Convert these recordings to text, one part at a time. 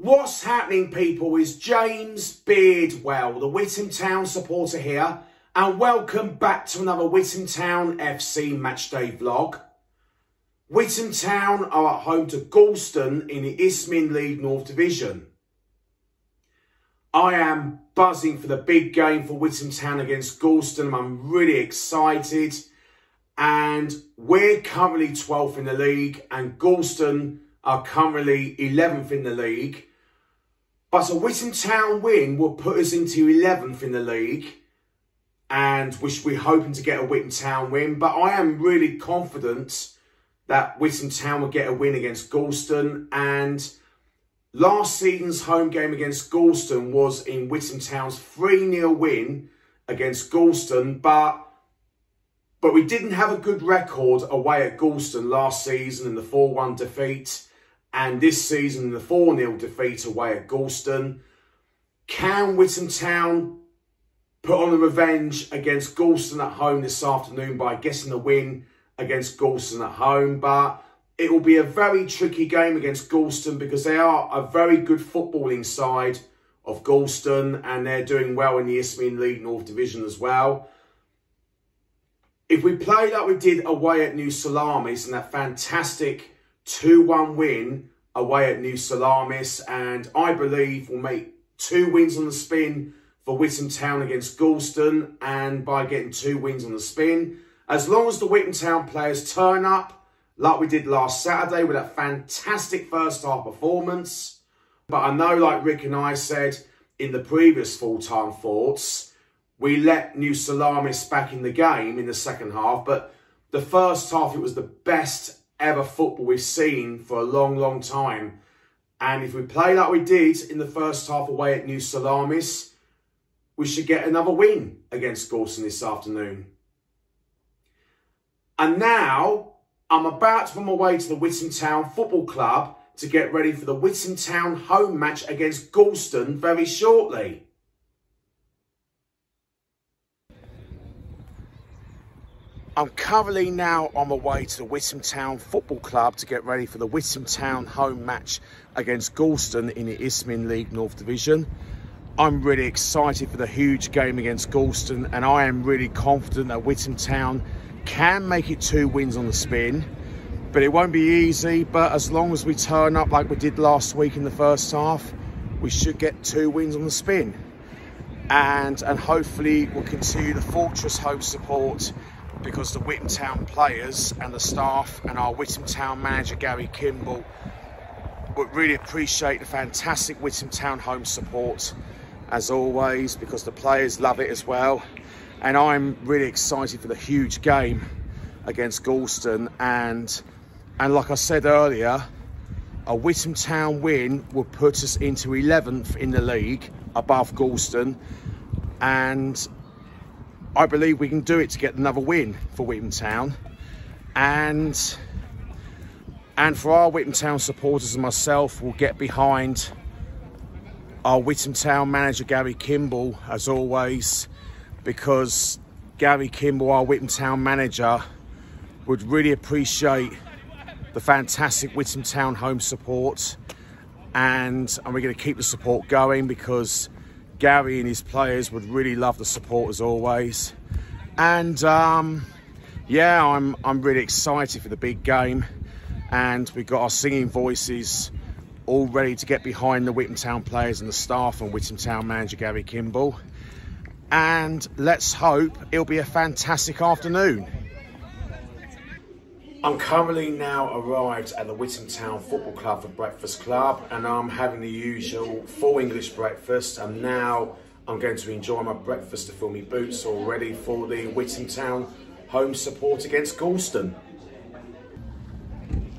What's happening, people, is James Beardwell, the Witham Town supporter here, and welcome back to another Witham Town FC Matchday vlog. Witham Town are at home to Gorleston in the Isthmian League North Division. I am buzzing for the big game for Witham Town against Gorleston. I'm really excited. And we're currently 12th in the league and Gorleston are currently 11th in the league. But a Witham Town win will put us into 11th in the league. And which we're hoping to get a Witham Town win. But I am really confident that Witham Town will get a win against Gorleston. And last season's home game against Gorleston was in Witham Town's 3-0 win against Gorleston. But but we didn't have a good record away at Gorleston last season in the 4-1 defeat and this season the 4-0 defeat away at Gorleston. Can Witham Town put on the revenge against Gorleston at home this afternoon by getting the win against Gorleston at home? But it will be a very tricky game against Gorleston because they are a very good footballing side of Gorleston and they're doing well in the Isthmian League North Division as well. If we play like we did away at New Salamis and that fantastic 2-1 win away at New Salamis. And I believe we'll make two wins on the spin for Witham Town against Gorleston. And by getting two wins on the spin, as long as the Witham Town players turn up like we did last Saturday with that fantastic first half performance. But I know, like Rick and I said in the previous full-time thoughts, we let New Salamis back in the game in the second half. But the first half, it was the best ever football we've seen for a long, long time. And if we play like we did in the first half away at New Salamis, we should get another win against Gorleston this afternoon. And now I'm about to on my way to the Witham Town Football Club to get ready for the Witham Town home match against Gorleston very shortly. I'm currently now on my way to the Witham Town Football Club to get ready for the Witham Town home match against Gorleston in the Isthmian League North Division. I'm really excited for the huge game against Gorleston and I am really confident that Witham Town can make it two wins on the spin. But it won't be easy, but as long as we turn up like we did last week in the first half, we should get two wins on the spin. And, and hopefully we'll continue the Fortress home support because the Witham Town players and the staff and our Witham Town manager Gary Kimball would really appreciate the fantastic Witham Town home support as always because the players love it as well. And I'm really excited for the huge game against Gorleston. And and like I said earlier a Witham Town win would put us into 11th in the league above Gorleston. And I believe we can do it to get another win for Witham Town. And and for our Witham Town supporters and myself, we'll get behind our Witham Town manager Gary Kimball as always because Gary Kimball, our Witham Town manager, would really appreciate the fantastic Witham Town home support and, and we're going to keep the support going because Gary and his players would really love the support as always. And um, yeah, I'm, I'm really excited for the big game. And we've got our singing voices all ready to get behind the Witham Town players and the staff and Witham Town manager Gary Kimball. And let's hope it'll be a fantastic afternoon. I'm currently now arrived at the Witham Town Football Club for Breakfast Club and I'm having the usual full English breakfast and now I'm going to enjoy my breakfast to fill my boots all ready for the Witham Town home support against Gorleston.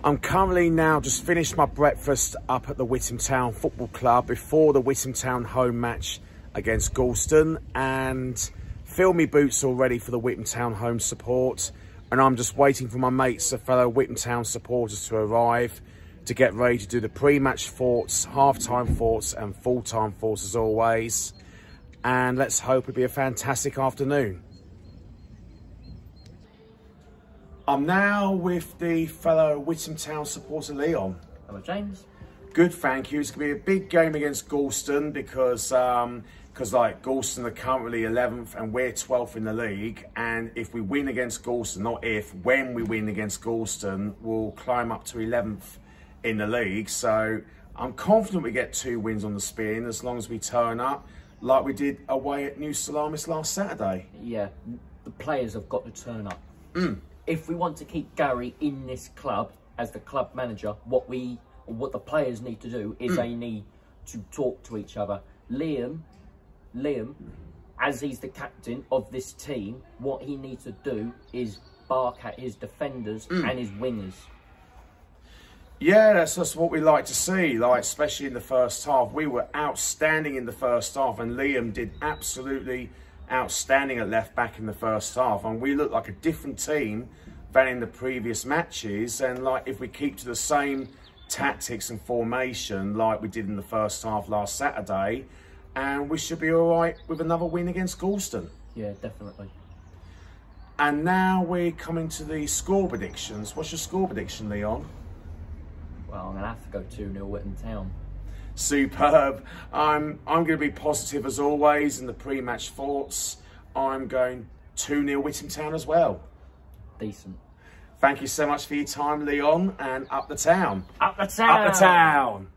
I'm currently now just finished my breakfast up at the Witham Town Football Club before the Witham Town home match against Gorleston and fill my boots all ready for the Witham Town home support and I'm just waiting for my mates, the fellow Witham Town supporters to arrive to get ready to do the pre-match thoughts, half-time thoughts and full-time thoughts as always. And let's hope it'll be a fantastic afternoon. I'm now with the fellow Witham Town supporter Leon. Hello James. Good, thank you. It's going to be a big game against Gorleston because um, because like Gorleston are currently 11th and we're 12th in the league. And if we win against Gorleston, not if, when we win against Gorleston, we'll climb up to 11th in the league. So I'm confident we get two wins on the spin as long as we turn up like we did away at New Salamis last Saturday. Yeah, the players have got to turn up. Mm. If we want to keep Gary in this club as the club manager, what we what the players need to do is mm. they need to talk to each other. Liam, Liam, as he's the captain of this team, what he needs to do is bark at his defenders mm. and his wingers. Yeah, that's just what we like to see, like especially in the first half. We were outstanding in the first half and Liam did absolutely outstanding at left back in the first half and we looked like a different team than in the previous matches and like if we keep to the same tactics and formation like we did in the first half last Saturday and we should be all right with another win against Gorleston. Yeah, definitely. And now we're coming to the score predictions. What's your score prediction, Leon? Well, I'm going to have to go 2-0 Witham Town. Superb. I'm, I'm going to be positive as always in the pre-match thoughts. I'm going 2-0 Witham Town as well. Decent. Thank you so much for your time, Leon, and up the town. Up the town. Up the town.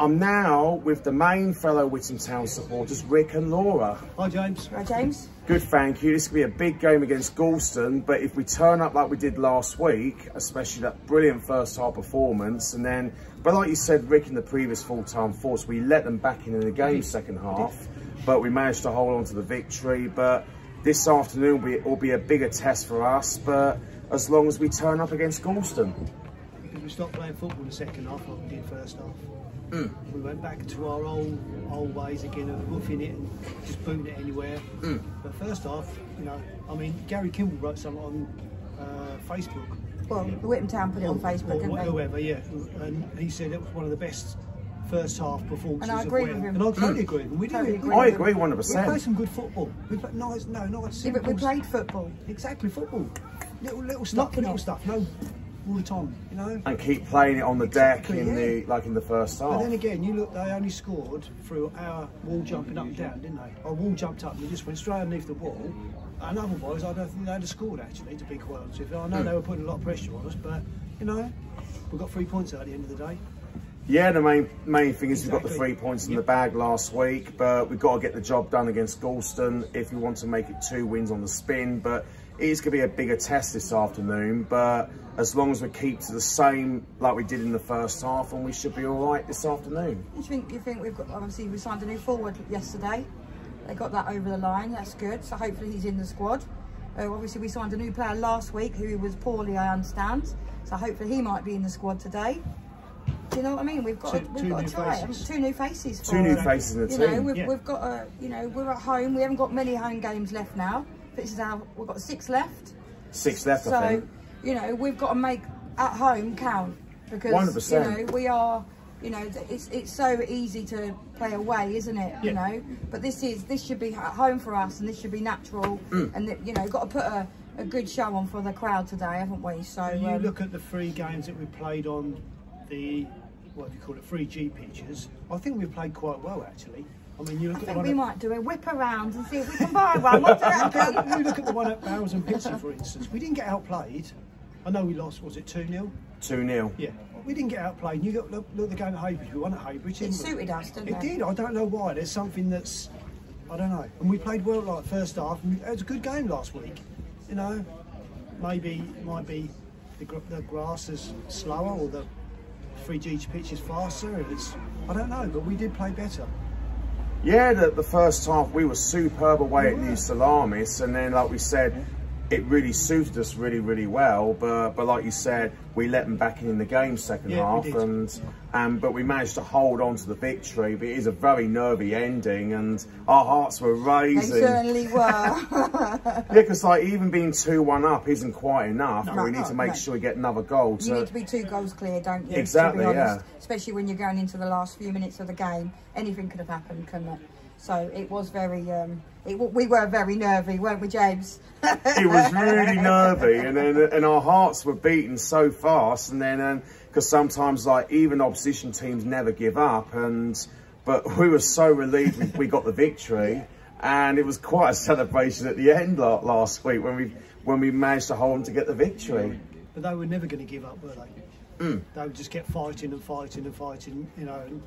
I'm now with the main fellow Witham Town supporters, Rick and Laura. Hi, James. Hi, James. Good, thank you. This could be a big game against Gorleston, but if we turn up like we did last week, especially that brilliant first half performance, and then, but like you said, Rick, in the previous full-time force, we let them back in in the game mm-hmm. second half, but we managed to hold on to the victory. But this afternoon will be, will be a bigger test for us, but as long as we turn up against Gorleston. Because we stopped playing football in the second half like we did first half. Mm. We went back to our old old ways again of roofing it and just booting it anywhere. Mm. But first off, you know, I mean, Gary Kimball wrote something on uh, Facebook. Well, the Witham Town put it on, on Facebook, or, didn't they? Whoever, yeah. And he said it was one of the best first half performances. And I agree with him. And I totally mm. agree with him. We totally agree. I agree 100%. We played some good football. We played nice, no, not yeah, but we played football. Exactly, football. Little, little stuff, little stuff. No all the time, you know. And keep playing it on the exactly, deck in yeah. the like in the first half. And then again, you look, they only scored through our wall jumping up and down, didn't they? Our wall jumped up and we just went straight underneath the wall. And otherwise, I don't think they'd have scored actually. To be quite honest with you, I know mm. they were putting a lot of pressure on us, but you know, we got three points out at the end of the day. Yeah, the main main thing is exactly. we've got the three points in yep. the bag last week, but we've got to get the job done against Gorleston if we want to make it two wins on the spin. But it is going to be a bigger test this afternoon, but as long as we keep to the same like we did in the first half, and we should be all right this afternoon. You think, you think we've got, obviously we signed a new forward yesterday. They got that over the line, that's good. So hopefully he's in the squad. Uh, obviously we signed a new player last week who was poorly, I understand. So hopefully he might be in the squad today. Do you know what I mean? We've got two, to, we've got to try faces. it. Two new faces. two new faces in the you team. Know, we've, yeah. we've got a, you know, we're at home. We haven't got many home games left now. This is our, we've got six left. Six left, so, you know, we've got to make at home count because 100%. you know we are. You know, it's it's so easy to play away, isn't it? Yeah. You know, but this is this should be at home for us, and this should be natural. Mm. And you know, got to put a, a good show on for the crowd today, haven't we? So you um, look at the three games that we played on the what do you call it, free G pitches. I think we played quite well actually. I mean, you look I at think we might do a whip around and see if we can buy one. What do you You look at the one at Bowers and Pitsea, for instance. We didn't get outplayed. I know we lost, was it 2-0? 2-0. Yeah. We didn't get outplayed. You look, look, look the game at Heybridge. We won at Heybridge. It suited we? us, didn't it? It did. I don't know why. There's something that's, I don't know. And we played well like first half. it was a good game last week. You know, maybe might be the, the grass is slower or the 3G pitch is faster. It's, I don't know, but we did play better. Yeah, the, the first half we were superb away yeah. at New Salamis, and then, like we said, it really suited us really, really well. But but like you said, we let them back in, in the game second yeah, half, and and but we managed to hold on to the victory. But it is a very nervy ending, and our hearts were raising. They certainly were. yeah, because like even being two one up isn't quite enough. No, we need to make no. sure we get another goal. You need to be two goals clear, don't you? Exactly. Yeah. Especially when you're going into the last few minutes of the game, anything could have happened, couldn't it? So it was very, um, it, we were very nervy, weren't we, James? it was really nervy, and then and our hearts were beating so fast, and then because sometimes like even opposition teams never give up, and but we were so relieved we, we got the victory, and it was quite a celebration at the end la- last week when we when we managed to hold them to get the victory. But they were never going to give up, were they? Mm. They would just kept fighting and fighting and fighting, you know. And,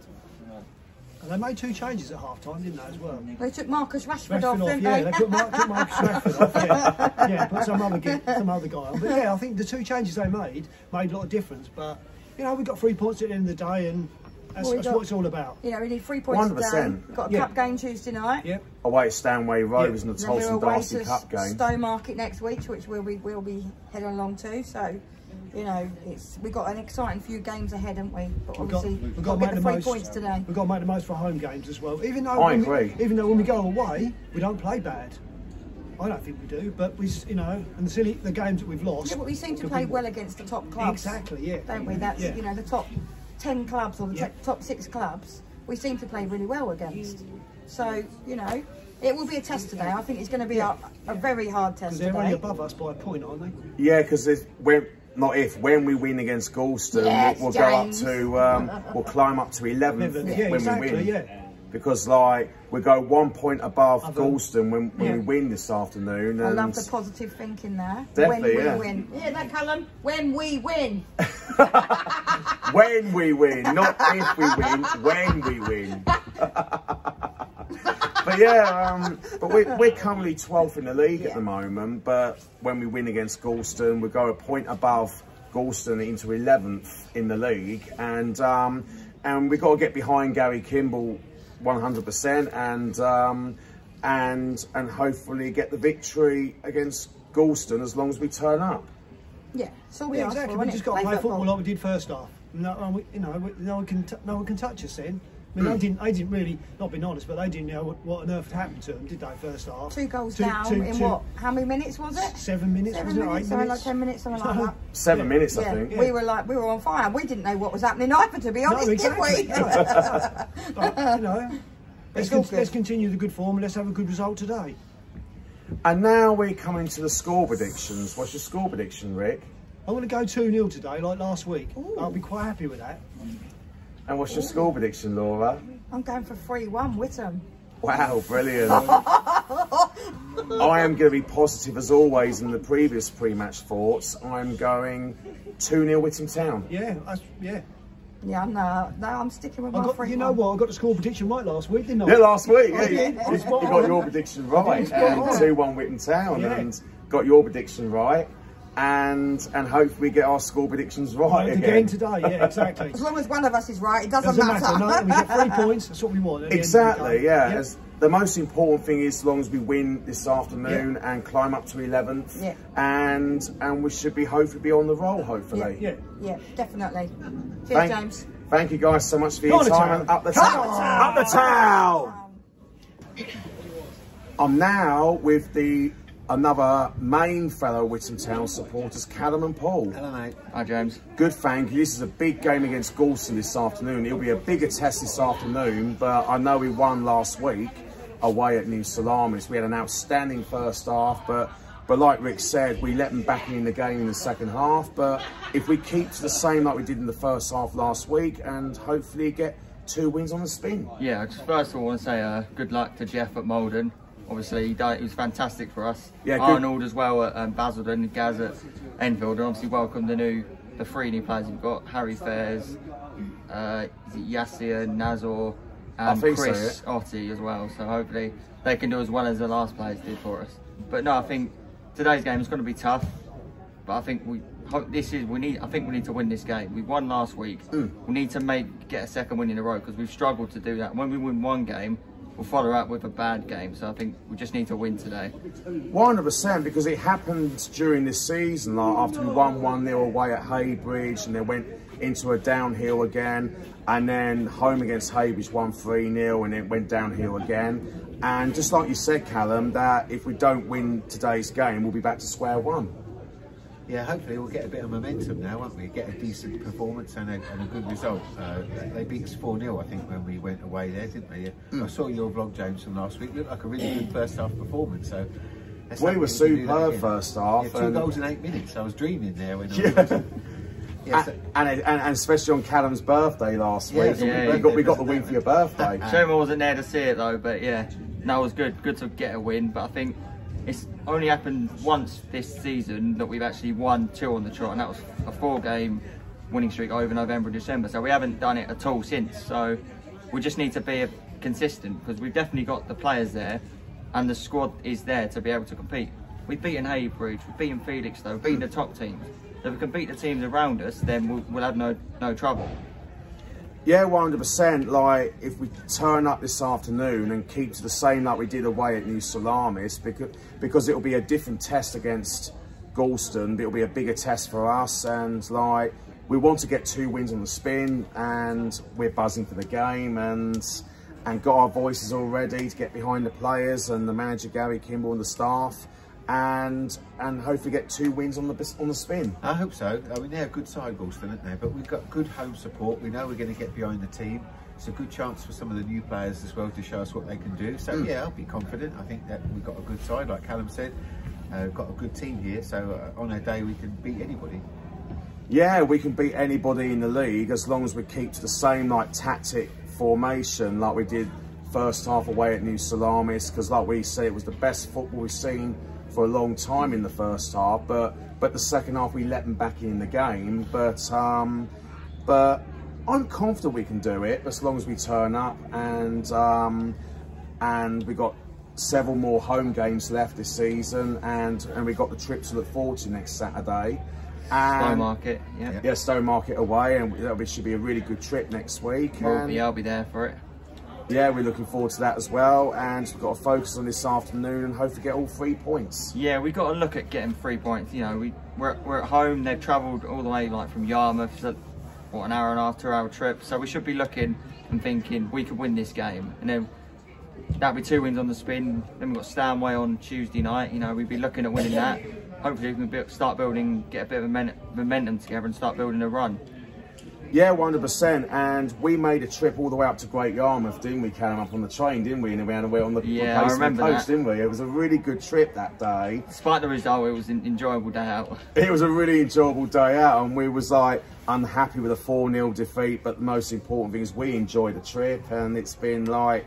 and they made two changes at half time, didn't they, as well? They took Marcus Rashford, Rashford off, off, didn't yeah, they? they put, Mark, put Marcus Rashford off, yeah, yeah, put some other, gi- some other guy on. But yeah, I think the two changes they made made a lot of difference. But you know, we got three points at the end of the day, and that's, Well, that's got- what it's all about. Yeah, we need three points 100%. today. Got a Yeah. cup game Tuesday night. Yep. Away at Stanway Rovers Yeah. and the Then we're Tolson Darcy to Cup game. Stowmarket next week, which we'll be we'll be heading along to. So, you know, it's we've got an exciting few games ahead, haven't we? But We've got, obviously, we've we've got got to to get make the the three most. points today. We've got to make the most for home games as well. Even though I when agree. We, even though when we go away, we don't play bad. I don't think we do, but we, s- you know, and the silly the games that we've lost. Yeah, but we seem to play be- well against the top clubs. Exactly, yeah. Don't we? That's Yeah. you know the top ten clubs or the Yeah. top six clubs. We seem to play really well against. So you know, it will be a test today. I think it's going to be a, a very hard test Because they're only today. above us by a point, aren't they? Yeah, because when not if when we win against Gorleston, Yes, we'll, we'll go up to um, we'll climb up to eleventh Yeah, when exactly, we win. yeah. Because like we go one point above Other- Gorleston when, when Yeah. we win this afternoon. I love the positive thinking there. Definitely, when we yeah. win. Yeah, that Callum. When we win. when we win, not if we win, when we win. but yeah, um, but we're, we're currently 12th in the league at the moment. But when we win against Gorleston, we go a point above Gorleston into 11th in the league, and um, and we've got to get behind Gary Kimball 100%, and um, and and hopefully get the victory against Gorleston as long as we turn up. Yeah, so we Yeah, exactly. for, We just got to play football. football. like we did first half. No, we, you know, we, no one can, t- no one can touch us then. I mean, they didn't, they didn't really, not being honest, but they didn't know what, what on earth had happened to them, did they? First half. Two goals Two- down two- in two- what? How many minutes was it? Seven minutes, Seven wasn't it? minutes, Eight something minutes. like ten minutes, something like that. Seven Yeah. minutes, I Yeah, think. we were like we were on fire. We didn't know what was happening either, to be honest, No, exactly. did we? No, but, you know, let's, con- good. let's continue the good form and let's have a good result today. And now we're coming to the score predictions. What's your score prediction, Rick? I'm going to go 2 0 today, like last week. I'll be quite happy with that. And what's your score prediction, Laura? I'm going for three one Witham. Wow, brilliant. I am going to be positive as always in the previous pre-match thoughts. I'm going 2-0 Witham Town. Yeah, I, yeah. Yeah, no, uh, no, I'm sticking with I my got, three. you know what? I got the score prediction right last week, didn't I? Yeah, last week. Yeah, I you, did. I was you- you got your prediction right. And 2-1 Witham Town. Yeah. And got your prediction right. And and hopefully we get our score predictions right Again, again. today, yeah, exactly. As long as one of us is right, it doesn't, Doesn't matter. matter. No, we get three points. That's what we want. at the end of the Exactly, yeah. As- the most important thing is as long as we win this afternoon and climb up to 11th Yeah. and and we should be hopefully be on the roll hopefully. Yeah. yeah, definitely. Cheers, Thank, James. thank you guys so much for your on time and up the Come town. Up the town. I'm now with the another main fellow Witham Town supporters, Callum and Paul. Hello, mate. Hi, James. Good, thank you. This is a big game against Gorleston this afternoon. It'll be a bigger test this afternoon, but I know we won last week away at New Salamis. We had an outstanding first half, but but like Rick said, we let them back in the game in the second half. But if we keep to the same like we did in the first half last week, and hopefully get two wins on the spin. Yeah, just first of all, I want to say uh, good luck to Jeff at Malden. Obviously, he, done, he was fantastic for us. Yeah, good. Arnold as well at um, Basildon, Gaz at Enfield, and obviously welcome the new, the three new players. We've got Harry Fairs, uh, Yassir, Nazor, and think so, Chris Otti as well. So hopefully they can do as well as the last players did for us. But no, I think today's game is going to be tough. But I think we this is we need. I think we need to win this game. We won last week. Mm. We need to make get a second win in a row because we've struggled to do that. When we win one game, we'll follow up with a bad game. So I think we just need to win today. 100% because it happened during this season. Like after we won 1 0 away at Heybridge and then went into a downhill again, and then home against Heybridge won 3 0 and it went downhill again. And just like you said, Callum, that if we don't win today's game, we'll be back to square one. Yeah, hopefully we'll get a bit of momentum now, won't we? Get a decent performance and a, and a good result. Uh, they beat us 4 0, I think, when we went away there, didn't they? Hmm. I saw your vlog, James, from last week. Looked like a really good first half performance. So We were can do that superb first half, Yeah, two and- goals in eight minutes. I was dreaming there when I Yeah. was yeah, so- and, and, and especially on Callum's birthday last Yeah, week. it's a we, got, we got the win for your birthday. Shame I wasn't there to see it though, but yeah, that was good. Good to get a win, but I think it's only happened once this season that we've actually won two on the trot, and that was a four-game winning streak over November and December. So we haven't done it at all since. So we just need to be consistent because we've definitely got the players there, and the squad is there to be able to compete. We've beaten Heybridge, we've beaten Felixstowe, we've beaten the top teams. If we can beat the teams around us, then we'll, we'll have no no trouble. Yeah, one hundred percent. Like if we turn up this afternoon and keep to the same like we did away at New Salamis, because because it'll be a different test against Gorleston. It'll be a bigger test for us, and like we want to get two wins on the spin, and we're buzzing for the game, and and got our voices all ready to get behind the players and the manager Gary Kimball and the staff, and and hopefully get two wins on the on the spin. I hope so. I mean, they're a good side, Gorleston, aren't they? But we've got good home support. We know we're going to get behind the team. It's a good chance for some of the new players as well to show us what they can do. So, yeah, I'll be confident. I think that we've got a good side, like Callum said. Uh, we've got a good team here. So, uh, on a day, we can beat anybody. Yeah, we can beat anybody in the league as long as we keep to the same like tactic formation like we did first half away at New Salamis because like we said it was the best football we've seen for a long time in the first half but but the second half we let them back in the game but um but I'm confident we can do it as long as we turn up and um and we got several more home games left this season and and we got the trip to look forward to next Saturday and market, yeah. yeah, Stowmarket away, and that should be a really good trip next week. Well, yeah, I'll be there for it. Yeah, we're looking forward to that as well. And we've got to focus on this afternoon and hopefully get all three points. Yeah, we've got to look at getting three points. You know, we we're, we're at home. They've travelled all the way like from Yarmouth, so what an hour and a half, two hour trip. So we should be looking and thinking we could win this game, and then that'll be two wins on the spin. Then we've got Stanway on Tuesday night. You know, we'd be looking at winning that. Hopefully, we can start building, get a bit of momentum together, and start building a run. Yeah, 100%. And we made a trip all the way up to Great Yarmouth, didn't we, Callum, up on the train, didn't we? And we had away on the Yeah, I coast, remember coast, that. didn't we? It was a really good trip that day. Despite the result, it was an enjoyable day out. It was a really enjoyable day out, and we was like unhappy with a 4 0 defeat. But the most important thing is we enjoyed the trip, and it's been like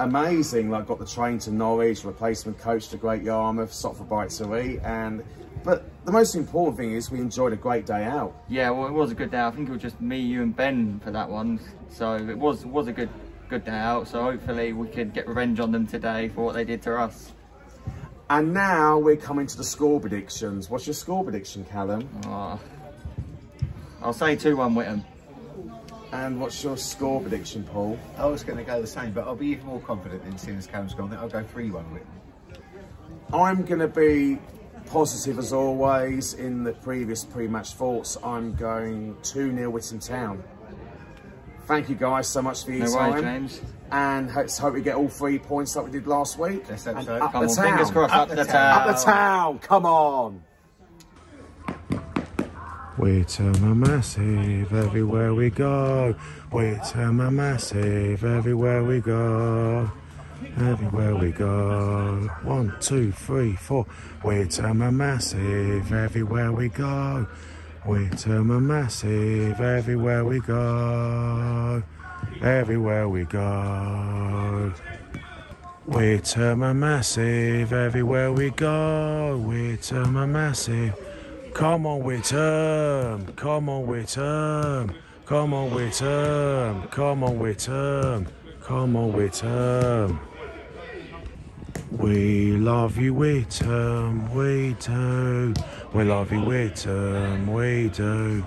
amazing. Like, got the train to Norwich, replacement coach to Great Yarmouth, stopped for bites to eat, and but the most important thing is we enjoyed a great day out. Yeah, well, it was a good day. I think it was just me, you, and Ben for that one. So it was was a good good day out. So hopefully we could get revenge on them today for what they did to us. And now we're coming to the score predictions. What's your score prediction, Callum? Oh, I'll say two one Witham. And what's your score prediction, Paul? I was going to go the same, but I'll be even more confident in seeing as Callum's gone. I'll go 3 1 with him. I'm going to be positive as always in the previous pre-match thoughts. I'm going 2-0 Witham Town. Thank you guys so much for your No time. worries, James. And let's hope we get all three points like we did last week. Let's hope And so. Up Come the on, town. fingers crossed. Up, Up the, the town. Up the town. Come on. We turn a massive everywhere we go. We turn a massive everywhere we go. Everywhere we go. One, two, three, four. We turn a massive everywhere we go. We turn a massive everywhere we go. Everywhere we go. We turn a massive everywhere we go. We turn a massive. Come on, Witham. Come on, Witham. Come on, Witham. Come on, Witham. Come on, Witham. Um, we love you, Witham. Um, we do. We love you, Witham. Um, we do.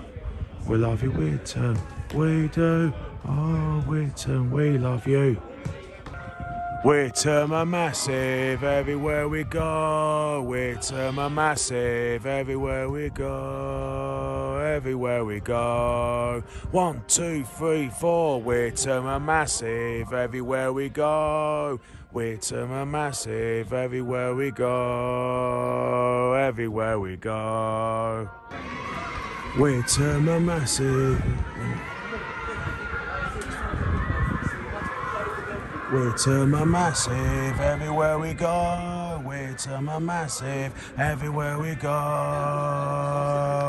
We love you, Witham. We do. Oh, Witham, we love you. Whittam a massive everywhere we go. Whittam a massive everywhere we go. Everywhere we go. One, two, three, four. We're Turma Massive everywhere we go. We're Turma Massive everywhere we go. Everywhere we go. We're Turma Massive. We're Turma Massive everywhere we go. We're Turma Massive everywhere we go.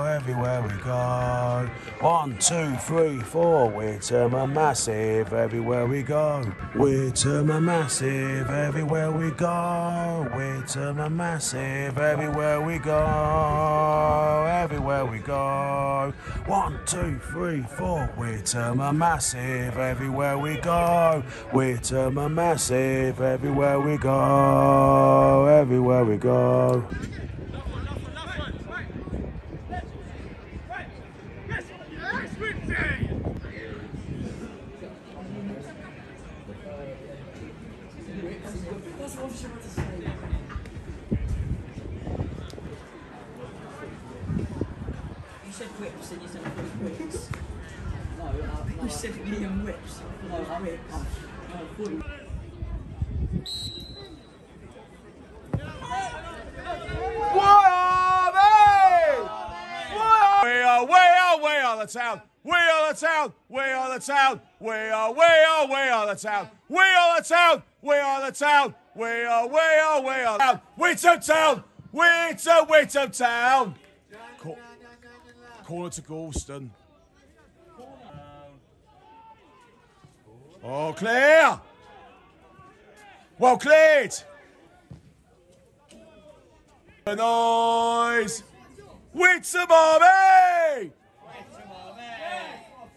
Everywhere we go. One, two, three, four. We're Turma Massive everywhere we go. We're Turma Massive everywhere we go. We're Turma Massive everywhere we go. Everywhere we go. One, two, three, four. We're Massive everywhere we go. We're Turma Massive everywhere we go. Everywhere we go. You said whips and you said whips. No, uh, you said whips. No. No, whips. What are they? What are we are, we are, we are the town. We are the town. We are the town. We are, we are, we are the town. We are the town. We are the town. We are, we are, we are town. Witham town. Witham, Witham town. Call, call to Gorleston. Oh, clear. Well cleared. The noise. Witham Army.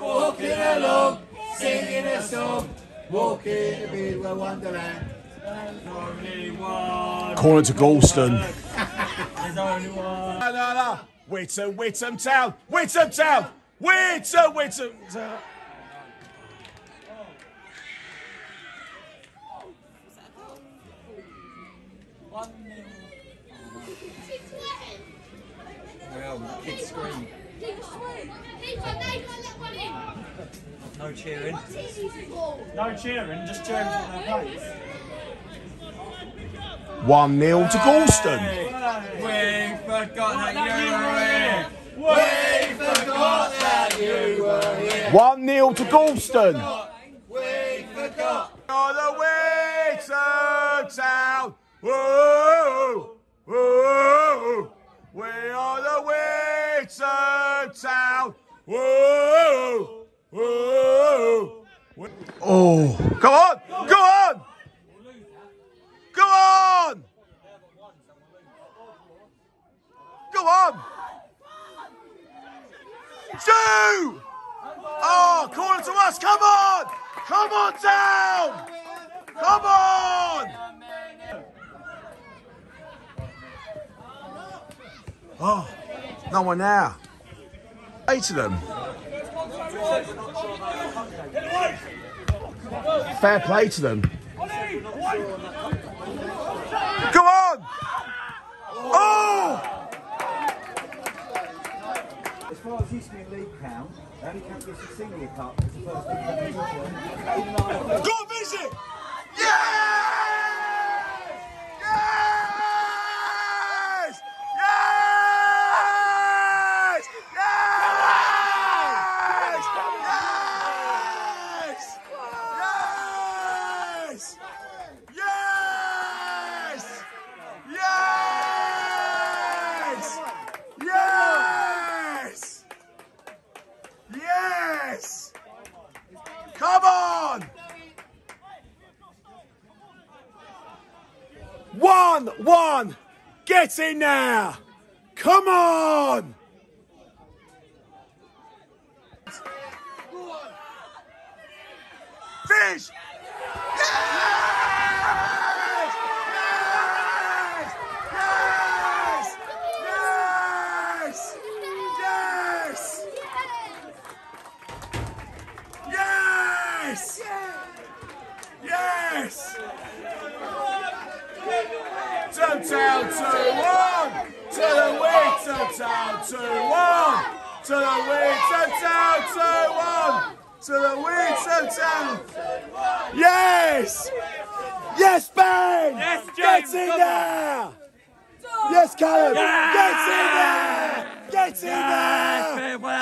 Walking along, singing a song, walking to Bidwell Wonderland. Corner to Gorleston. There's only one. Town, Witham Town, Witham, Witham Town. No cheering. No cheering, just cheering for their place. 1 0 to Gorleston. We forgot that you were here. We forgot that you were here. 1 0 to Gorleston. We forgot. On the way to town. Whoa, whoa. We are the way to town. Whoa, Oh, come on, go on, go on, go on. Two. Oh, it to us. Come on. Come on down. Come on. Oh, no one now. Eight of them. Fair play to them. Go on. Oh. As far as League count, they only count this as Senior Cup. It's the first thing they do. Go and visit! Fancy now! Come on!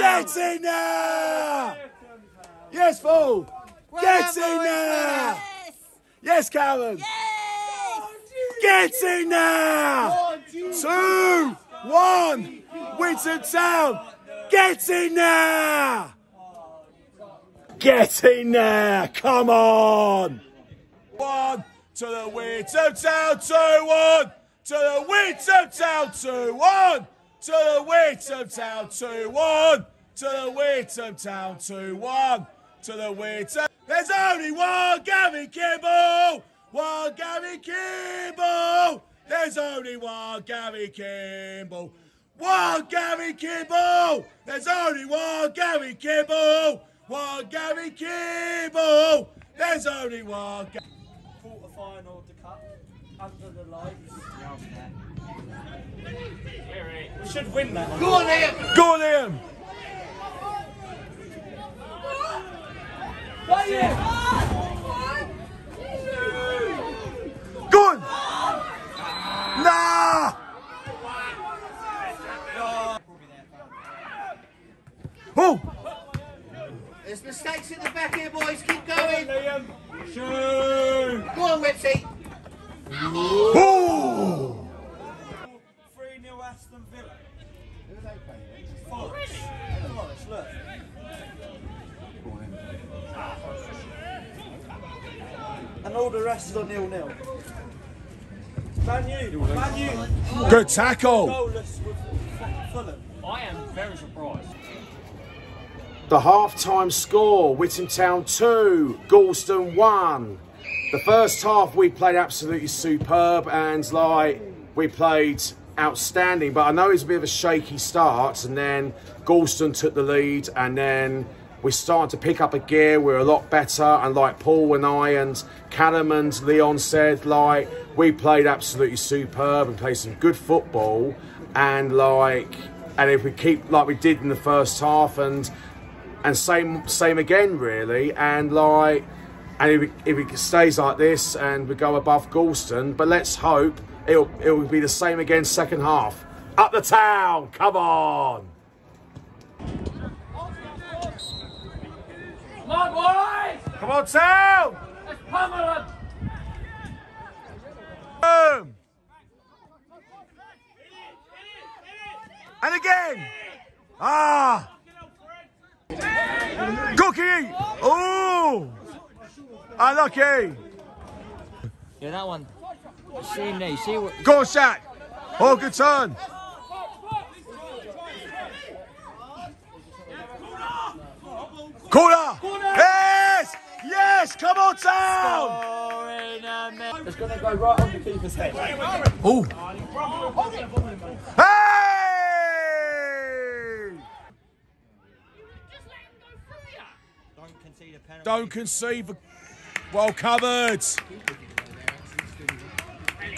Get in there! Yes, Paul! Get in there! Yes, Callum! Get in there! Two, one, Winton Town! Get in there! Get in there! Come on! One to the Winton Town, two, one to the Winton Town, two, one to the Winton Town, two, one to the Winton Town, two, one to the Winton. There's only one Gavin Kimball! One Gavin Kimball! There's only one Gavin Kimball! One Gavin Kimball! There's only one Gavin Kimball! One Gavin Kimball! There's only one. Ga- Quarter final the cup, under the lights. We should win that. Go on, Liam! Go on, Liam! Go on! Nah! Oh! There's mistakes in the back here, boys. Keep going. Liam. Shoot. Go on, Whipsy. Oh! Forest. Forest, look. And all the rest are nil nil. Man U, Man U, Good tackle! goalless with Fulham. I am very surprised. The half-time score, Witham Town 2, Gorleston 1. The first half we played absolutely superb and like we played outstanding, but I know it was a bit of a shaky start and then Gorleston took the lead and then we started to pick up a gear, We're a lot better and like Paul and I and Callum and Leon said like we played absolutely superb and played some good football and like and if we keep like we did in the first half and and same same again really and like and if it, if it stays like this and we go above Gorleston but let's hope it'll it'll be the same again second half up the town come on Come on, boys! come on town Let's pummel! Boom. and again ah cookie oh unlucky Yeah, that one. See him there. See what? Go on, Shaq. Oh, good turn. Corner. Yes. Yes. Come on, town. It's going to go right on the keeper's head. Oh. Hey. Don't concede a penalty. Don't concede. the- Well covered.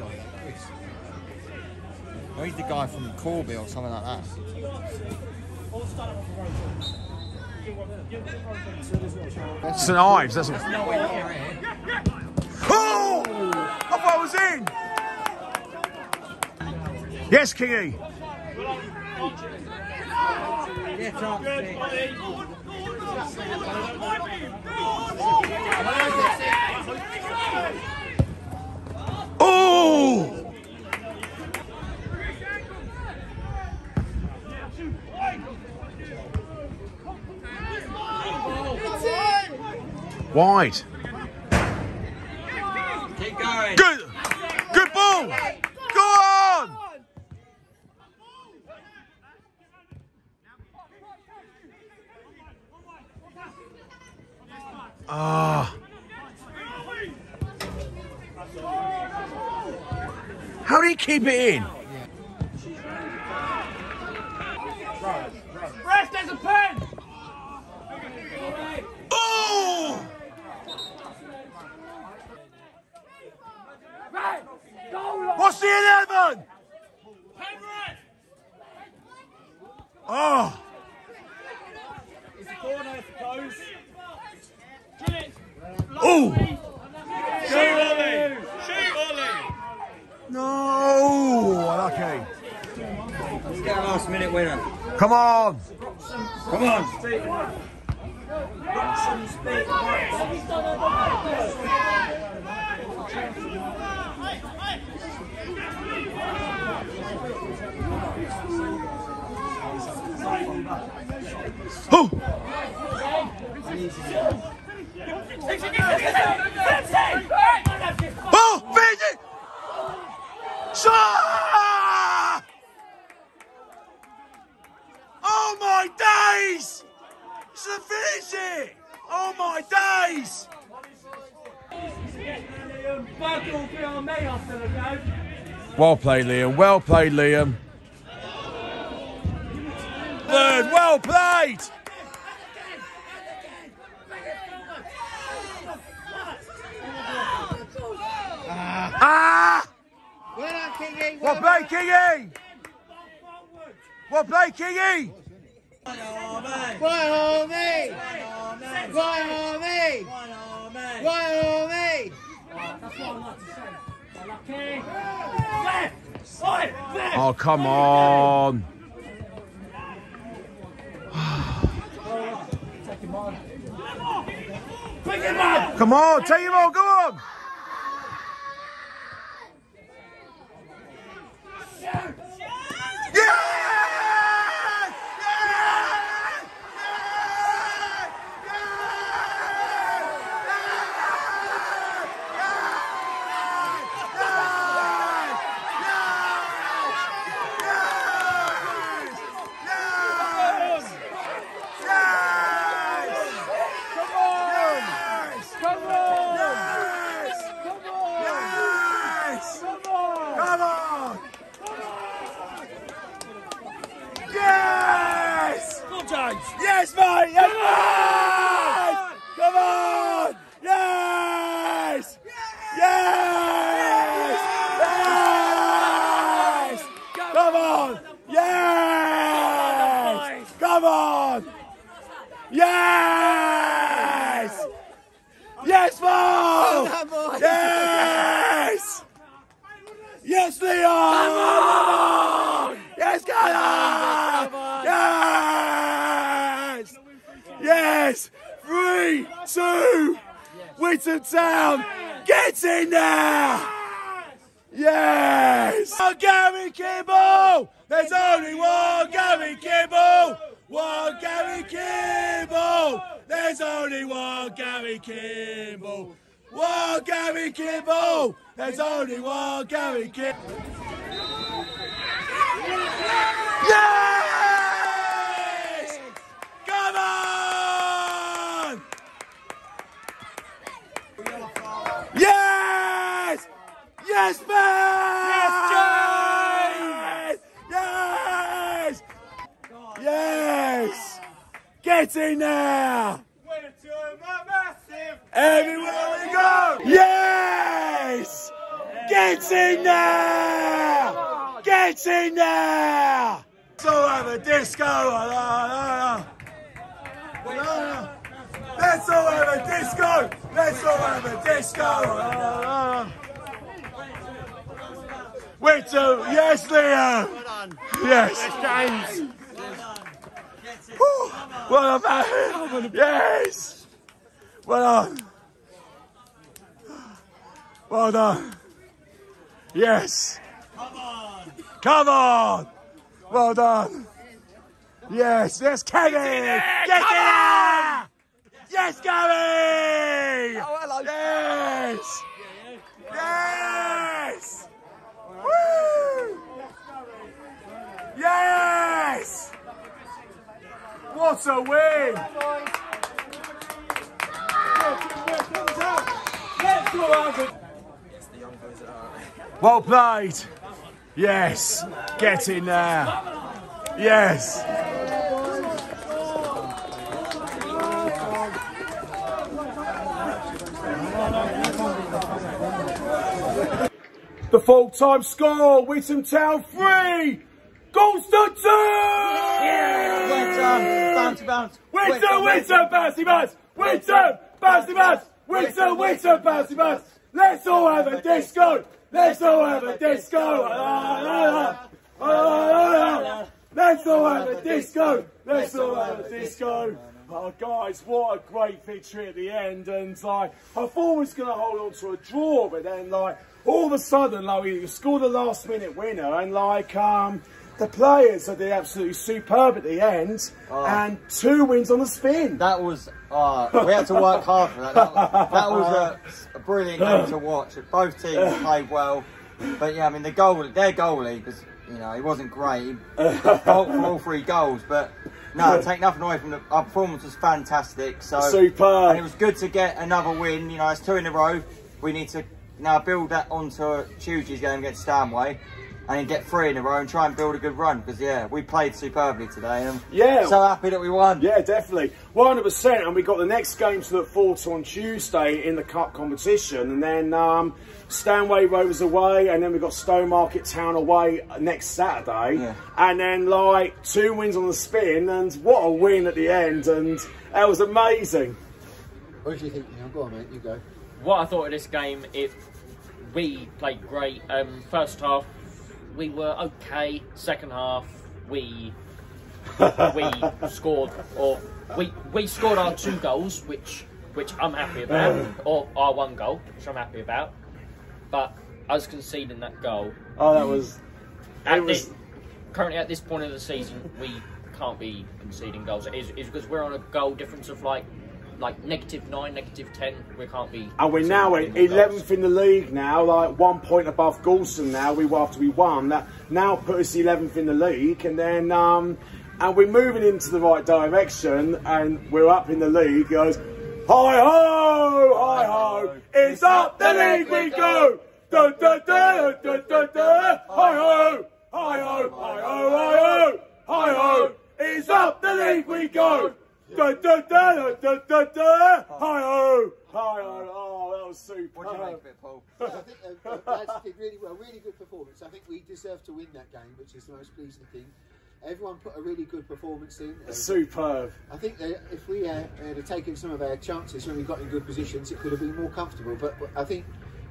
guy, Chris. Or he's the guy from Corby or something like that. St Ives, that's what. In! Yes, Kingy! Oh! Wide. Keep going. Good. Good ball. Go on. Ah. How did he keep it in? Rest as a pen! Oh! Right! Go, What's the 11? Oh! It's a corner, I suppose. Oh! Shoot, Ollie! Shoot, Ollie! No! Unlucky. Let's get a last minute winner. Come on! Come on. Oh! Oh! Finish it! Shot! Oh my days! Should finish it! Oh my days! Buckle behind me after the game. Well played, Liam. Well played, Liam. Third, well played! Ah! Well done, Kingy. Well played, Kingy! Well played, Kingy! Oi! Left! Oh, come on. Come on, take him on, go on! Yeah! Come on! Come on! Yes! Come on! Come on! Yes! Come on, James! Yes, mate! Yes! Come on! Yes! Yes! Yes! Come on! Yes! Come on! Yes! Yes, Mo! Yes! Yes, Leon! Come on! Yes, come on! Yes! Yes! Three, two, Witham Town, get in there! Yes! Oh, Gary There's only one Gary Kimball! One Gary Kimball! There's only one Gary Kimball! One Gary Kimball! There's only one Gary Kimball! Yes! Come on! Yes! Yes, man! Yes, Yes! Yes! Get in there! Everywhere we go! Yes! Get in there! Get in there! So have a disco! la, la, la. Let's all have a disco! Let's all have a disco! Winter, yes, Leo! Yes, James! Well done, man! Yes! Well done! Well done! Yes! Come on! Come on. Well done! Yes, yes, Kenny! Get it! Yes, Gary! Oh, hello. Yes! Yes! Woo! Yes! What a win! Well played. Yes. Get in there. Yes. The full time score, Witham Town 3, Gorleston 2! Bounce, bounce. Winter, winter, um, bouncy bounce! Winter, um, bouncy bounce! Winter, winter, um, bouncy bounce! Let's all have a disco! Let's all have a disco! La, la, la. La, la. Let's all have a disco! Let's all have a disco! Oh, guys, what a great victory at the end. And, like, I thought we was going to hold on to a draw, but then, like, all of a sudden, like, we scored a last minute winner, and, like, um, the players are did absolutely superb at the end, and two wins on the spin. That was, uh, we had to work hard for that. That, that was a, a brilliant game to watch. Both teams played well. But yeah, I mean, the goal, their goalie, because, you know, he wasn't great. He for all three goals, but no, take nothing away from the, our performance was fantastic. So, Superb. And it was good to get another win. You know, it's two in a row. We need to now build that onto Tuesday's game against Stanway. And then get three in a row and try and build a good run because yeah, we played superbly today. And Yeah. so happy that we won. Yeah, definitely. 100%. And we got the next game to look forward to on Tuesday in the cup competition. And then um, Stanway Rovers away. And then we've got Stowmarket Town away next Saturday. Yeah. And then, like, two wins on the spin. And what a win at the end. And that was amazing. What do you think, Neil? Go on, mate. You go. what I thought of this game, it we played great. Um, first half, we were okay. Second half, we we scored or we we scored our two goals, which which I'm happy about, or our one goal, which I'm happy about. But us conceding that goal, Oh, that was. at was. this, currently at this point of the season, we can't be conceding goals. It is, it's because we're on a goal difference of like like negative nine, negative ten. We can't be. And we're now at conceding goals. 11th in the league now, like one point above Gorleston now. We after we won that now put us 11th in the league, and then um, and we're moving into the right direction, and we're up in the league. Goes, hi ho, hi ho, it's up the league we go. Da da da da da da, hi ho, hi ho, hi ho, hi ho, hi ho, it's up the league we go. Da da da da da da, hi ho, hi ho. Oh, that was super. What do you make of it, Paul? I think uh, uh, lads did really well, really good performance. I think we deserve to win that game, which is the most pleasing thing. Everyone put a really good performance in. Uh, Superb. I think that if we uh, had taken some of our chances when we got in good positions, it could have been more comfortable. But, but I think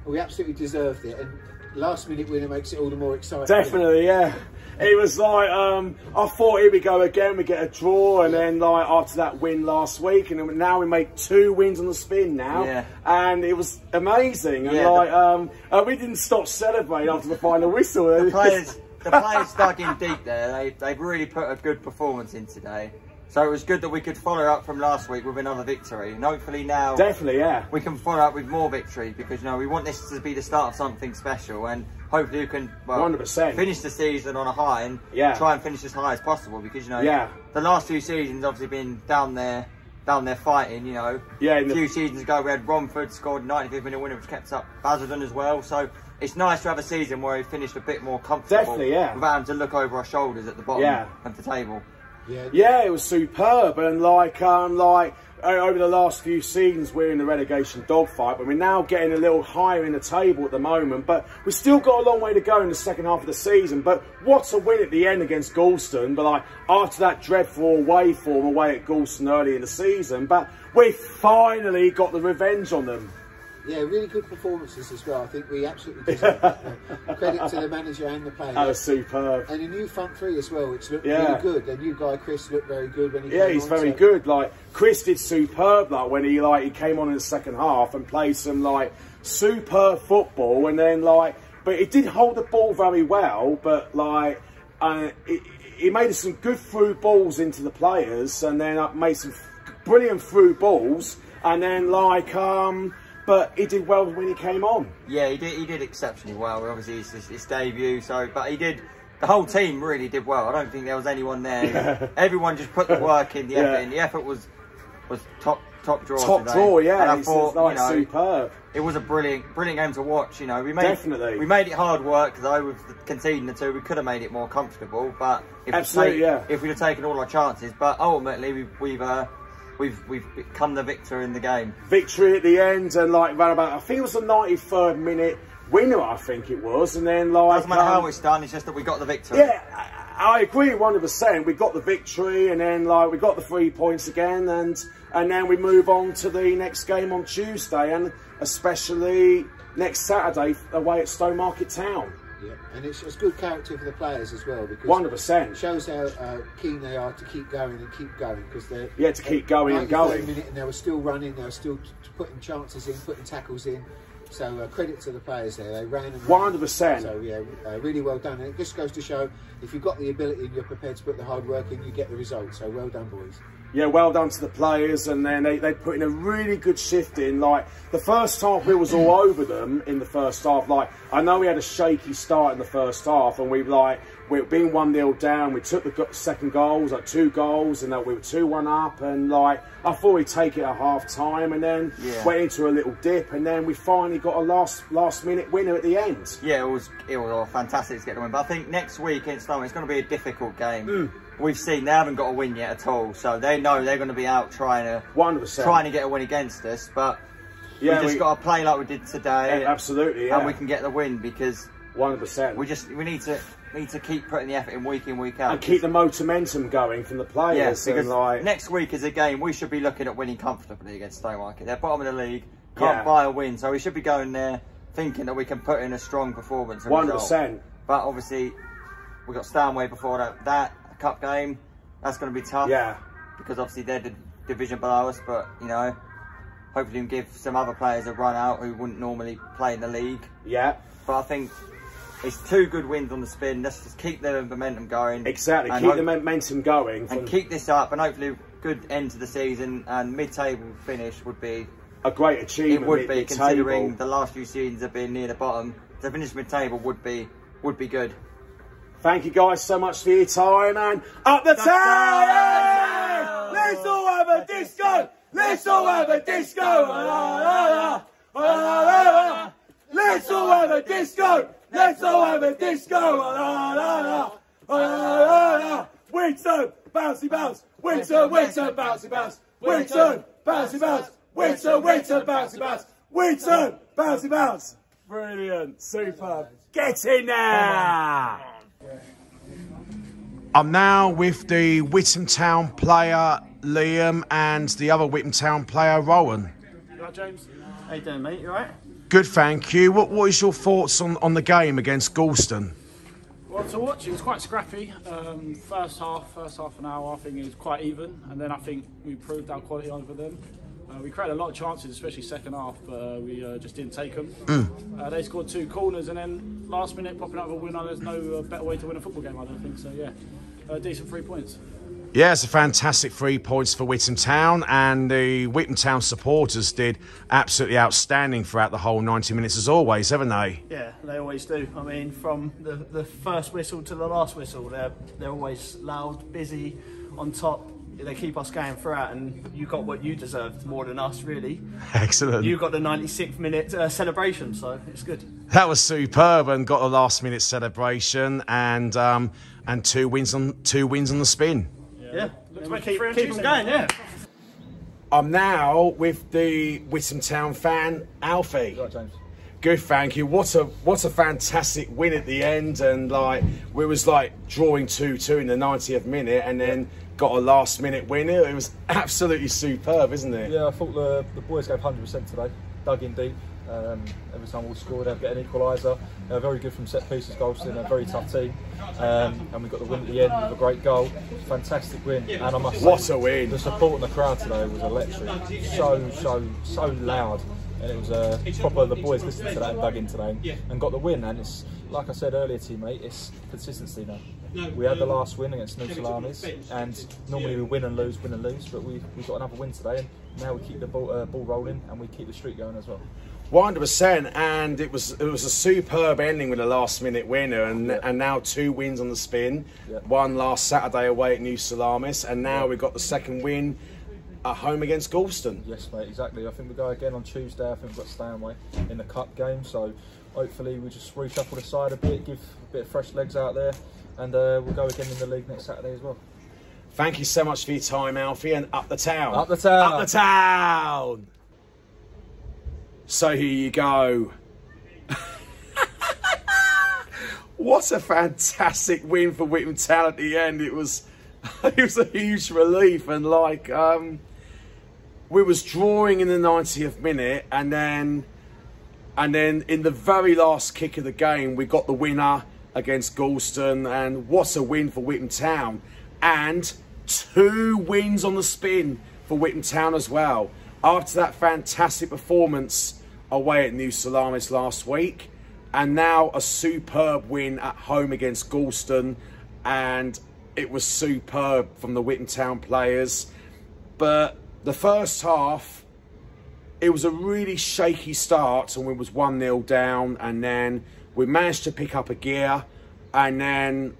we absolutely deserved it. And last minute winner makes it all the more exciting. Definitely, yeah. It was like um, I thought here we go again. We get a draw, and then like after that win last week, and then now we make two wins on the spin now, Yeah. and it was amazing. And Yeah, like um, uh, we didn't stop celebrating after the final whistle. the players, the players dug in deep there. They they've really put a good performance in today. So it was good that we could follow up from last week with another victory, and hopefully now Definitely, yeah. we can follow up with more victory because you know we want this to be the start of something special, and hopefully we can well 100%. finish the season on a high and Yeah. try and finish as high as possible because you know Yeah. the last two seasons obviously been down there. Down there fighting, you know. Yeah, A in the- few seasons ago we had Romford scored 95th minute winner, which kept up Basildon as well. So it's nice to have a season where we finished a bit more comfortable. Definitely, yeah. Without having to look over our shoulders at the bottom Yeah. of the table. Yeah. Yeah, it was superb, and like, um, like over the last few seasons, we're in the relegation dogfight, but we're now getting a little higher in the table at the moment. But we've still got a long way to go in the second half of the season. But what a win at the end against Gorleston! But like after that dreadful away form away at Gorleston early in the season, but we finally got the revenge on them. Yeah, really good performances as well. I think we absolutely deserve Credit to the manager and the players. That was superb. And a new front three as well, which looked Yeah. really good. The new guy, Chris, looked very good when he Yeah, came he's on, very so- good. Like Chris did superb. Like when he like he came on in the second half and played some like superb football, and then like, but he did hold the ball very well. But like, uh, he, he made some good through balls into the players, and then uh, made some brilliant through balls, and then like um. But he did well when he came on. Yeah, he did. He did exceptionally well. Obviously, it's his, his debut. So, but he did. The whole team really did well. I don't think there was anyone there. Everyone just put the work in, the Yeah. effort in. The effort was was top top draw. Top today. draw, yeah. And I thought, like you know, superb. it was a brilliant, brilliant game to watch. You know, we made Definitely. we made it hard work though with conceding the two. We could have made it more comfortable, but if Absolutely, we take, yeah. if we'd have taken all our chances, but ultimately we've we've uh, we've we've become the victor in the game. victory at the end and like ran about I think it was the 93rd minute winner I think it was and then like Doesn't matter um, how it's done. It's just that we got the victory. yeah I, I agree 100% we got the victory and then like we got the three points again and and then we move on to the next game on Tuesday and especially next Saturday away at Stowmarket Town Yeah, and it's, it's good character for the players as well because 100%. it shows how uh, keen they are to keep going and keep going because they're Yeah, to keep going and going. minute and they were still running, they were still putting chances in, putting tackles in. So uh, credit to the players there. They ran and 100%. So yeah, uh, really well done. And it just goes to show if you've got the ability and you're prepared to put the hard work in, you get the results. So well done, boys. Yeah, well done to the players, and then they, they put in a really good shift in. Like the first half, we was all over them in the first half. Like I know we had a shaky start in the first half, and we like we were being one 0 down. We took the second goals, like two goals, and then we were two one up. And like I thought we'd take it at half time, and then Yeah. went into a little dip, and then we finally got a last last minute winner at the end. Yeah, it was it was fantastic to get the win. But I think next week against Storm, it's going to be a difficult game. Mm. We've seen they haven't got a win yet at all, so they know they're going to be out trying to 100%. trying to get a win against us. But Yeah, we just we- got to play like we did today, Yeah, absolutely, yeah. and we can get the win because One hundred percent. we just we need to need to keep putting the effort in week in week out and keep the momentum going from the Yeah, players. because like next week is a game we should be looking at winning comfortably against Stowmarket. They're bottom of the league, can't Yeah. buy a win, so we should be going there thinking that we can put in a strong performance. one result. But obviously, we got Stanway before that. That cup game, that's going to be tough. Yeah. Because obviously they're the division below us, but you know, hopefully we can give some other players a run out who wouldn't normally play in the league. Yeah. But I think it's two good wins on the spin. Let's just keep the momentum going. Exactly. Keep the momentum going. And keep this up, and hopefully good end to the season and mid-table finish would be a great achievement. it would be considering the last few seasons have been near the bottom. To finish mid-table would be would be good. Thank you guys so much for your time and up the town! Let's all have a disco! Let's all have a disco! La, la, la. Let's all have a disco! Let's all have a disco! Winton, bouncy bounce! Winton, Winton, bouncy bounce! Winton, bouncy bounce! Winton, Winton, bouncy bounce! Winton, bouncy bounce! Brilliant, superb. Get in there! I'm now with the Witham Town player Liam and the other Witham Town player Rowan. You right, James? How you doing, mate? You alright? Good, thank you. What What is your thoughts on, on the game against Gorleston? Well, to watch, it was quite scrappy. Um, first half, first half an hour, I think it was quite even, and then I think we proved our quality over them. Uh, we created a lot of chances, especially second half, but uh, we uh, just didn't take them. Mm. Uh, they scored two corners, and then last minute popping out of a winner. There's no uh, better way to win a football game, I don't think. So yeah, uh, decent three points. Yeah, it's a fantastic three points for Witham Town, and the Witham Town supporters did absolutely outstanding throughout the whole 90 minutes, as always, haven't they? Yeah, they always do. I mean, from the, the first whistle to the last whistle, they're they're always loud, busy, on top. They keep us going throughout, and you got what you deserved more than us, really. Excellent. You got the 96th minute uh, celebration, so it's good. That was superb, and got a last minute celebration, and um, and two wins on two wins on the spin. Yeah, Yeah, Looks like we keep, keep them going. Yeah. I'm now with the Witham Town fan, Alfie. Right, James. Good, thank you. What a what a fantastic win at the end, and like we was like drawing two two in the 90th minute, and then got a last minute winner. It was absolutely superb, isn't it? Yeah, I thought the, the boys gave 100% today. Dug in deep. Um, every time we scored, they'd get an equaliser. They're very good from set pieces, Gorleston, a very tough team. Um, and we got the win at the end with a great goal. Fantastic win. And I must What say, a win. The support in the crowd today was electric. So, so, so loud. And it was uh, proper, the boys listened to that and dug in today and got the win. And it's, like I said earlier, teammate, it's consistency now. We had the last win against New Salamis, and normally we win and lose, win and lose, but we, we got another win today, and now we keep the ball, uh, ball rolling and we keep the streak going as well. One hundred percent, and it was it was a superb ending with a last minute winner, and and now two wins on the spin. Yeah. One last Saturday away at New Salamis, and now we've got the second win at home against Gorleston. Yes, mate, exactly. I think we go again on Tuesday. I think we've got Stanway in the cup game, so hopefully we just reshuffle the side a bit, give a bit of fresh legs out there, and uh, we'll go again in the league next Saturday as well. Thank you so much for your time, Alfie, and up the town. Up the town. Up the town. So here you go. what a fantastic win for Witham Town at the end. It was it was a huge relief and like um we was drawing in the 90th minute and then and then in the very last kick of the game we got the winner against Gorleston and what a win for Witham Town. And two wins on the spin for Witham Town as well. After that fantastic performance away at New Salamis last week and now a superb win at home against Gorleston and it was superb from the Witham Town players. But the first half it was a really shaky start and we was 1-0 down and then we managed to pick up a gear and then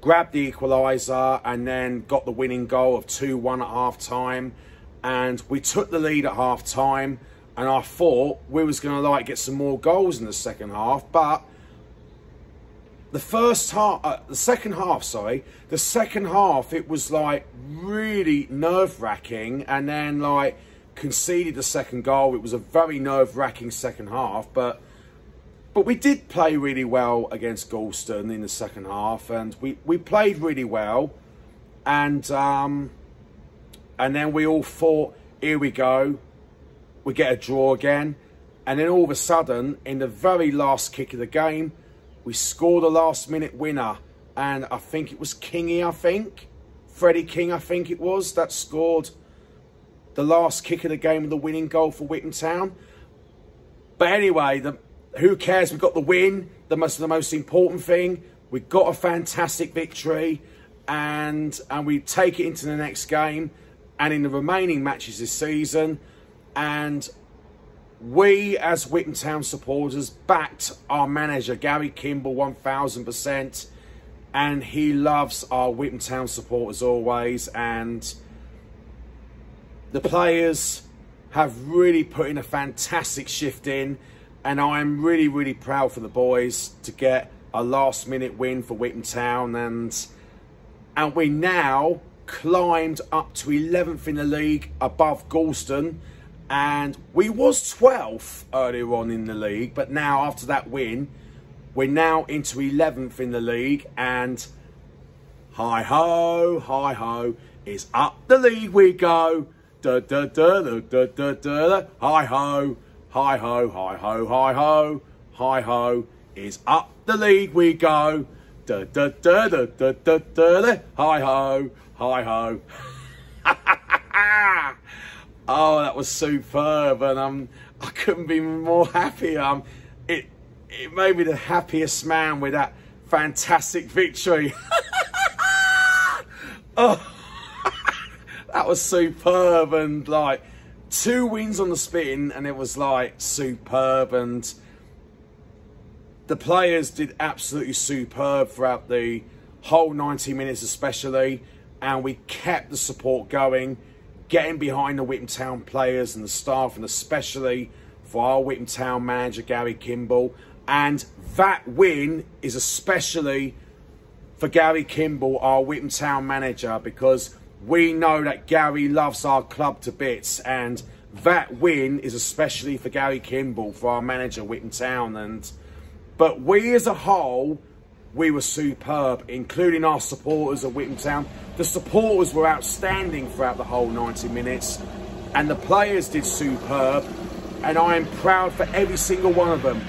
grabbed the equaliser and then got the winning goal of 2-1 at half time and we took the lead at half time and I thought we was going to like get some more goals in the second half but the first half, uh, the second half, sorry, the second half, it was like really nerve wracking, and then like conceded the second goal. It was a very nerve wracking second half, but but we did play really well against Gorleston in the second half, and we we played really well, and um, and then we all thought, here we go, we get a draw again, and then all of a sudden, in the very last kick of the game. We scored a last minute winner and I think it was Kingy, I think. Freddie King, I think it was, that scored the last kick of the game with the winning goal for Witham Town. But anyway, the, who cares? We got the win. The most, the most important thing, we got a fantastic victory and, and we take it into the next game and in the remaining matches this season. And we as Witham Town supporters backed our manager Gary Kimball 1000% and he loves our Witham Town support as always and the players have really put in a fantastic shift in and I'm really really proud for the boys to get a last minute win for Witham Town and and we now climbed up to 11th in the league above Gorleston. And we was 12th earlier on in the league but now after that win we're now into 11th in the league and hi ho hi ho is up the league we go. Da da da da da da da. Hi ho hi ho hi ho hi ho hi ho is up the league we go da da da da da da da hi ho hi ho Oh, that was superb, and um, I couldn't be more happy. Um, it it made me the happiest man with that fantastic victory. oh, that was superb, and like two wins on the spin, and it was like superb, and the players did absolutely superb throughout the whole 90 minutes, especially, and we kept the support going getting behind the Witham Town players and the staff, and especially for our Witham Town manager, Gary Kimball. And that win is especially for Gary Kimball, our Witham Town manager, because we know that Gary loves our club to bits and that win is especially for Gary Kimball, for our manager, Witham Town. And But we as a whole, we were superb, including our supporters at Witham Town. The supporters were outstanding throughout the whole 90 minutes and the players did superb and I am proud for every single one of them.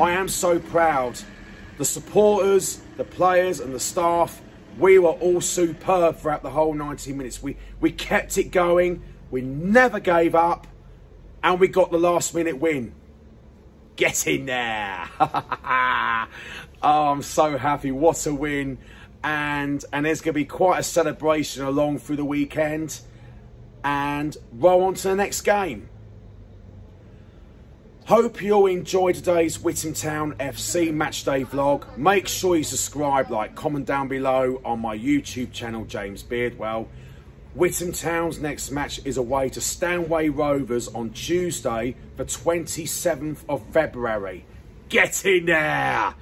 I am so proud. The supporters, the players and the staff, we were all superb throughout the whole 90 minutes. We, we kept it going, we never gave up and we got the last minute win. Get in there. oh, I'm so happy. What a win. And, and there's going to be quite a celebration along through the weekend and roll on to the next game. Hope you all enjoyed today's Witham Town FC matchday vlog. Make sure you subscribe, like, comment down below on my YouTube channel, James Beardwell. Witham Town's next match is away to Stanway Rovers on Tuesday, the 27th of February. Get in there!